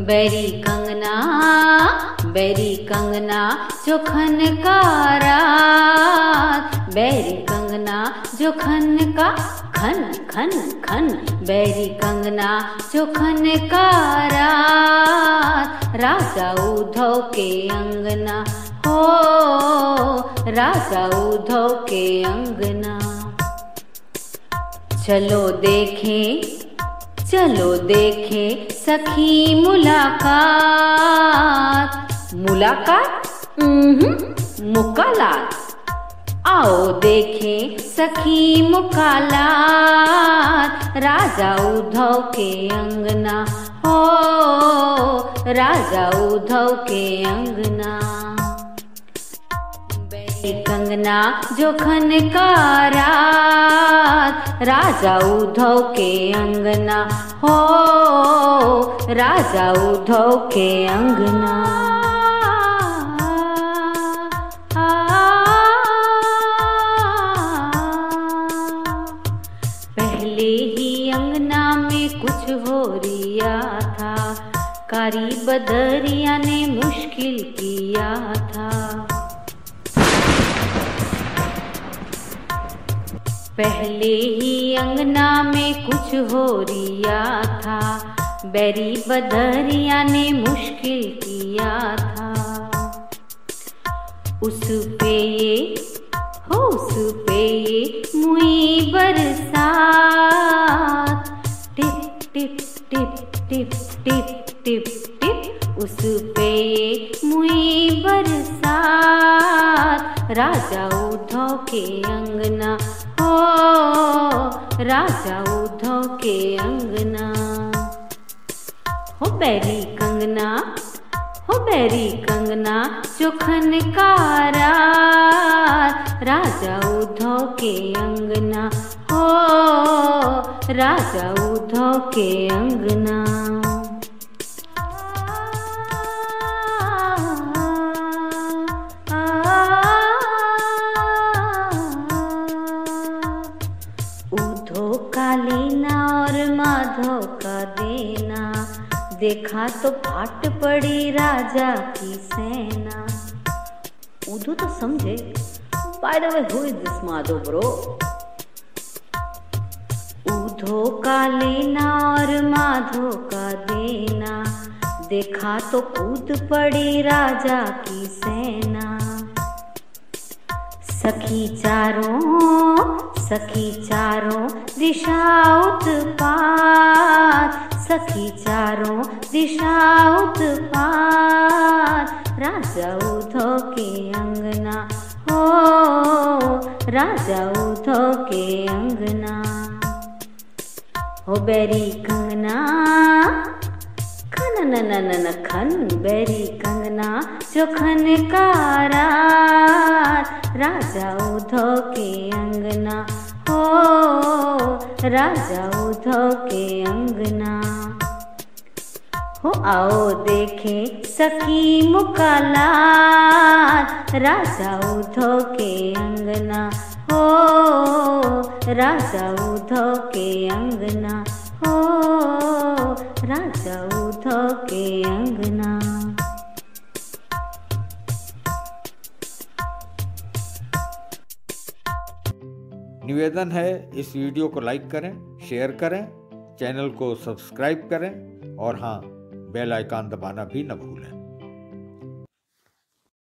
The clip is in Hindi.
बरी कंगना, बैरी कंगना जोखन का रात बैरी कंगना जोखन का खन खन खन। बैरी कंगना जोखन का रात राजा उधव के अंगना, हो। राजा उधव के अंगना। चलो देखें चलो देखे सखी मुलाकात। मुलाकात? मुकालात। आओ देखे सखी मुकालात। राजा उद्धव के अंगना, हो। राजा उद्धव के अंगना। कंगना, जो खन का रात राजा उद्धव के अंगना, हो, राजा उद्धव के अंगना। पहले ही अंगना में कुछ हो रिया था, कारी बदरिया ने मुश्किल किया था। पहले ही अंगना में कुछ हो रिया था। बैरी बदरिया ने मुश्किल किया था। उस पे ये, हो उस पे ये मुई बरसात। टिप टिप टिप टिप टिप टिप टिप, उस पे ये मुई बरसात। राजा उद्धव के अंगना राजा उद्धव के अंगना। हो बैरी कंगना, हो बैरी कंगना चोखन कारात राजा उद्धव के अंगना, हो राजा उद्धव के अंगना। माधव का देना। देखा तो फाट पड़ी राजा की सेना। उद्धव तो समझे by the way who is this Madhav bro Uddhav का लेना और माधव का देना। देखा तो कूद पड़ी राजा की सेना। सखी चारों सखी चारों दिशा उत्पात। सखी चारों दिशा उत्पात। राजा उद्धव के अंगना हो। राजा उद्धव के अंगना हो। बैरी कंगना खन न न खन बैरी कंगना, जो खन का रात राजा उद्धव के अंगना, हो, राजा उद्धव के अंगना। हो, आओ देखे सखी मुकालात राजा उद्धव के अंगना, हो, राजा उद्धव के अंगना, हो राजा उठो के अंगना। निवेदन है, इस वीडियो को लाइक करें, शेयर करें, चैनल को सब्सक्राइब करें, और हाँ बेल आइकन दबाना भी न भूलें।